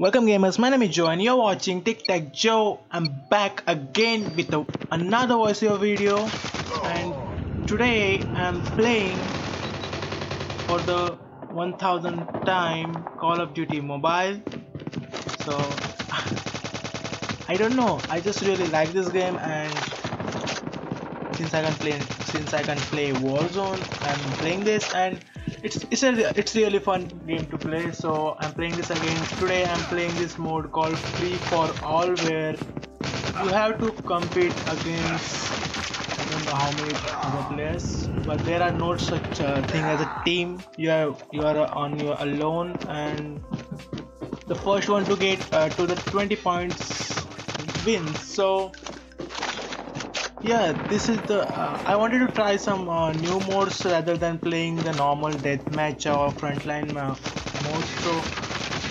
Welcome gamers, my name is Joe and you're watching Tic Tac Joe. I'm back again with a, another voiceover video and today I'm playing for the 1000 time Call of Duty Mobile. So I don't know, I just really like this game and since I can play since I can play Warzone I'm playing this and it's it's a it's really fun game to play. So i'm playing this again. Today i'm playing this mode called free for all where you have to compete against i don't know how many other players but there are no such uh, thing as a team. You are you are on your alone and the first one to get uh, to the 20 points wins. So yeah this is the uh, i wanted to try some uh, new modes rather than playing the normal deathmatch or frontline uh, mode. So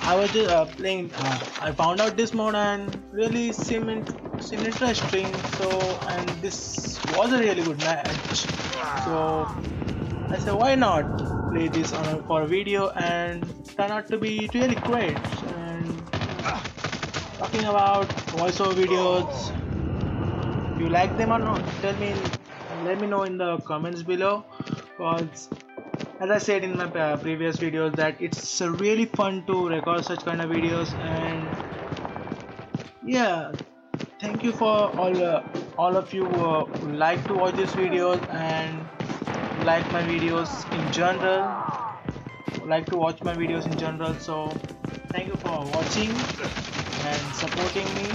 i was just uh, playing uh, i found out this mode and really seemed, seemed interesting so and this was a really good match. So i said why not play this on a, for a video and turn out to be really great. And talking about voiceover videos you like them or not tell me let me know in the comments below. Because as I said in my uh, previous videos that it's really fun to record such kind of videos and yeah thank you for all uh, all of you uh, who like to watch these videos and like my videos in general like to watch my videos in general. So thank you for watching and supporting me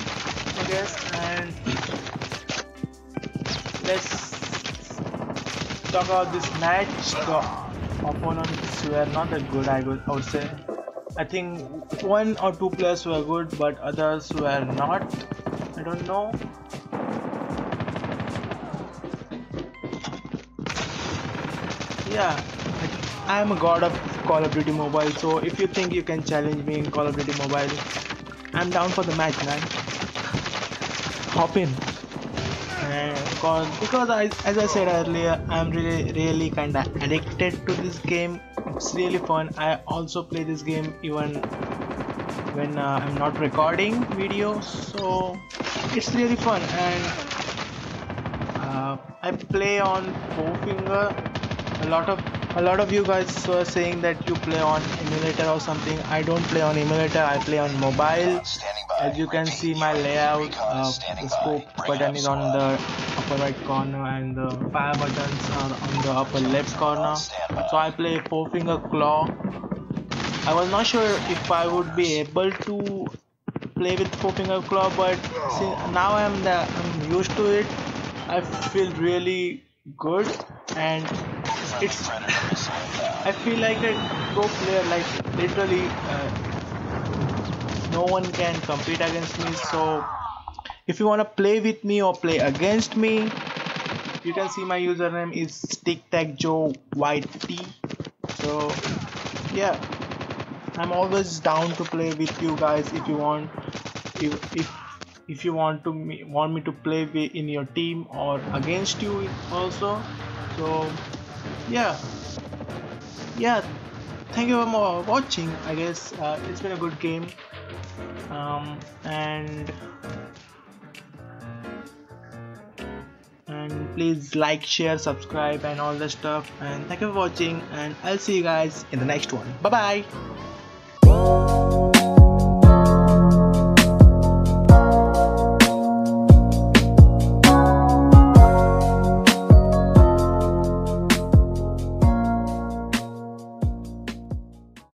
I guess and let's talk about this match. The opponents were not that good, I would, say. I think one or two players were good, but others were not. I don't know. Yeah, I am a god of Call of Duty Mobile, so if you think you can challenge me in Call of Duty Mobile, I'm down for the match, man. Hop in because I, as I said earlier I'm really really kinda addicted to this game. It's really fun. I also play this game even when uh, I'm not recording videos. So it's really fun. And uh, I play on four finger. A lot of a lot of you guys were saying that you play on emulator or something. I don't play on emulator. I play on mobile. As you can see my layout uh, the scope button is on the upper right corner and the fire buttons are on the upper left corner. so I play four finger claw. I was not sure if I would be able to play with four finger claw but now I'm the, I'm used to it. I feel really good and it's I feel like a pro player like literally uh, no one can compete against me. So if you want to play with me or play against me you can see my username is tic tac joe white t. So yeah. I'm always down to play with you guys if you want if if, if you want to me, want me to play in your team or against you also. So yeah. Yeah. Thank you for watching i guess. Uh, it's been a good game. Um, and and please like share subscribe and all the stuff. And thank you for watching and i'll see you guys in the next one. Bye bye